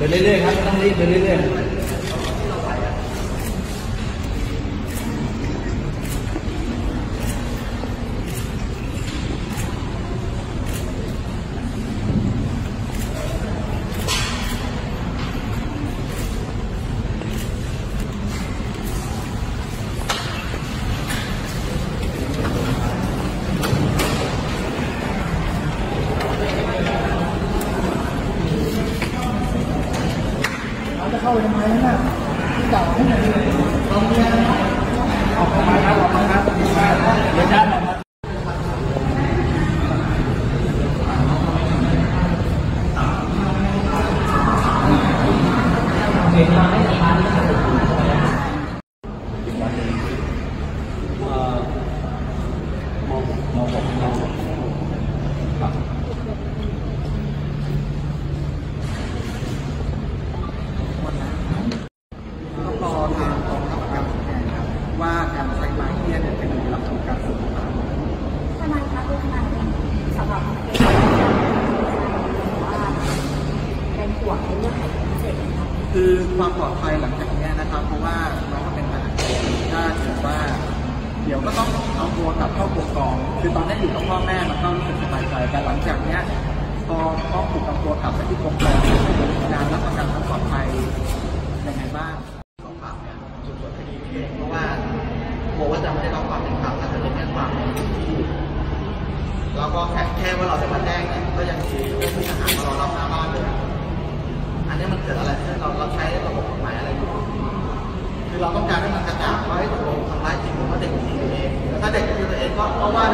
ดินเรื่อยๆครับไม่ต้องรีบเดินเรื่อยๆ เข้าไปทำไมนะที่เก่าให้หน่อยตรงนี้นะอาครับออกมา คือความปลอดภัยหลังจากนี้นะครับ เพราะว่าน้องก็เป็นทหารถ้าเกิดว่า เดี๋ยวก็ต้องเอาตัวกลับเข้าปกครอง คือตอนนี้อยู่กับพ่อแม่มันก็รู้สึกสบายใจแต่หลังจากเนี้ยพอต้องถูกนำตัวกลับไปที่ปกครองการรับประกันความปลอดภัยยังไงบ้างสองฝั่งเนี่ยจุดจบคดีนี้เองเพราะว่ากลัวว่าจะไม่ได้รับความเป็นธรรมถ้าเกิดเป็นแจ้งความในพื้นที่แล้วก็แค่แค่ว่าเราจะมาแจ้งเนี่ยก็ยังมี ว่า